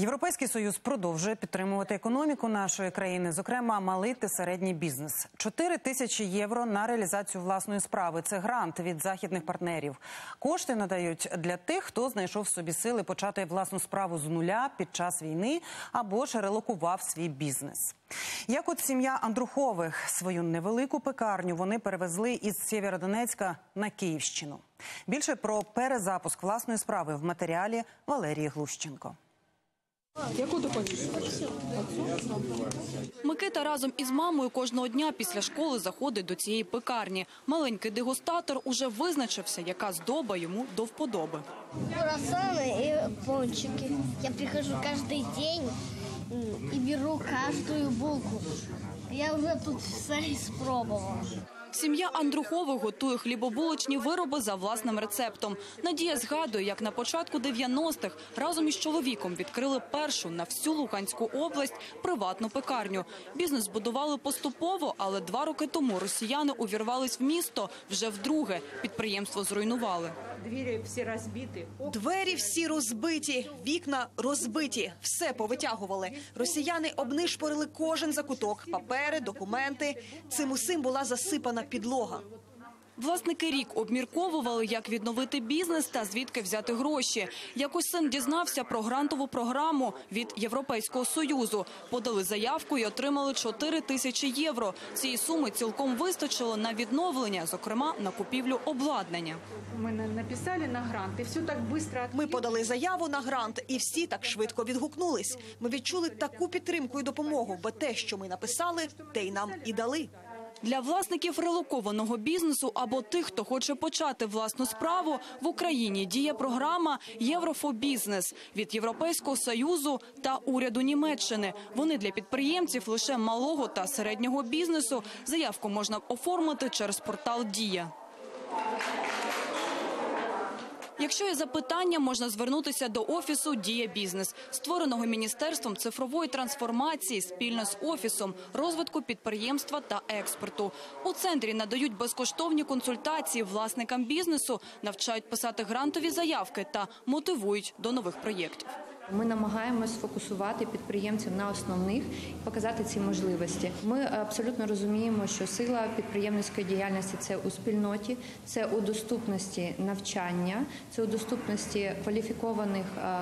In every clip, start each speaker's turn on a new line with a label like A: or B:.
A: Європейський союз продовжує підтримувати економіку нашої країни, зокрема малий та середній бізнес. 4 тисячі євро на реалізацію власної справи. Це грант від західних партнерів. Кошти надають для тих, хто знайшов в собі сили почати власну справу з нуля під час війни або ж релокував свій бізнес. Як от сім'я Андрухових свою невелику пекарню вони перевезли із Сєвєродонецька на Київщину. Більше про перезапуск власної справи в матеріалі Валерії Глущенко.
B: Яку ти хочеш?
C: Микита разом із мамою кожного дня після школи заходить до цієї пекарні. Маленький дегустатор уже визначився, яка здоба йому до вподоби.
D: Круассаны и пончики. Я прихожу каждый день и беру каждую булку. Я уже тут все испробовала.
C: Сім'я Андрухових готує хлібобулочні вироби за власним рецептом. Надія згадує, як на початку 90-х разом із чоловіком відкрили першу на всю Луганську область приватну пекарню. Бізнес будували поступово, але два роки тому росіяни увірвались в місто вже вдруге. Підприємство зруйнували.
B: Двері всі розбиті.
E: Двері всі розбиті, вікна розбиті, все повитягували. Росіяни обнишпорили кожен закуток, папери, документи. Цим усім була засипана підлога.
C: Власники рік обмірковували, як відновити бізнес та звідки взяти гроші. Якось син дізнався про грантову програму від Європейського союзу. Подали заявку і отримали 4 тисячі євро. Цієї суми цілком вистачило на відновлення, зокрема на купівлю обладнання.
B: Ми на- написали на грант, і все так швидко
E: Ми подали заяву на грант, і всі так швидко відгукнулись. Ми відчули таку підтримку і допомогу, бо те, що ми написали, те й нам і дали.
C: Для власників релокованого бізнесу або тих, хто хоче почати власну справу, в Україні діє програма Єврофобізнес від Європейського союзу та уряду Німеччини. Вони для підприємців лише малого та середнього бізнесу. Заявку можна оформити через портал Дія. Якщо є запитання, можна звернутися до офісу Дія Бізнес, створеного міністерством цифрової трансформації спільно з офісом розвитку підприємства та експорту. У центрі надають безкоштовні консультації власникам бізнесу, навчають писати грантові заявки та мотивують до нових проєктів.
F: Ми намагаємось фокусувати підприємців на основних і показати ці можливості. Ми абсолютно розуміємо, що сила підприємницької діяльності це у спільноті, це у доступності навчання, це у доступності кваліфікованих е,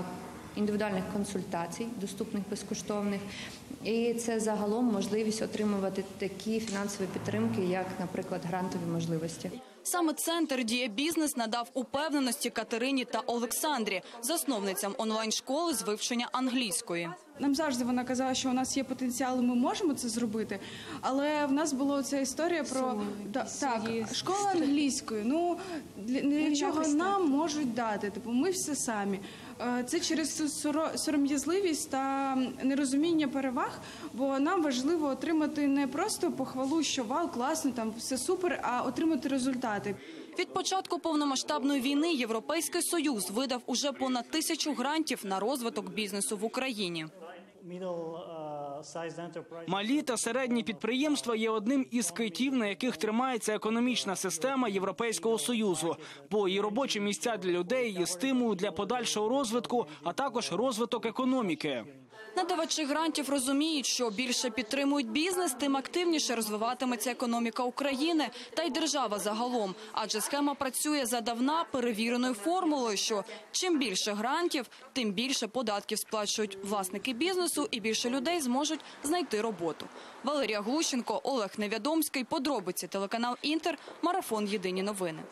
F: індивідуальних консультацій, доступних безкоштовних. І це загалом можливість отримувати такі фінансові підтримки, як, наприклад, грантові можливості.
C: Саме центр Дія Бізнес надав упевненості Катерині та Олександрі, засновницям онлайн-школи з вивчення англійської.
G: Нам завжди вона казала, що у нас є потенціал, і ми можемо це зробити. Але в нас була ця історія про да, так, школа англійської. Ну для, для чого нам можуть дати? Типу, ми все самі. Е, Це через цю сором'язливість та нерозуміння переваг, бо нам важливо отримати не просто похвалу, що вау, класно, там все супер, а отримати результати.
C: Від початку повномасштабної війни Європейський Союз видав уже понад тисячу грантів на розвиток бізнесу в Україні.
H: Малі та середні підприємства є одним із китів, на яких тримається економічна система Європейського союзу, бо і робочі місця для людей, і стимул для подальшого розвитку, а також розвиток економіки.
C: Надавачі грантів розуміють, що більше підтримують бізнес, тим активніше розвиватиметься економіка України та й держава загалом. Адже схема працює за давна перевіреною формулою, що чим більше грантів, тим більше податків сплачують власники бізнесу, і більше людей зможуть знайти роботу. Валерія Глущенко, Олег Невядомський. Подробиці телеканал Інтер. Марафон. Єдині новини.